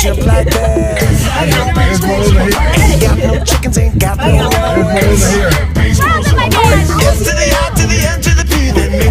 Jump like that. Ain't got no chickens, ain't got no. There's over here.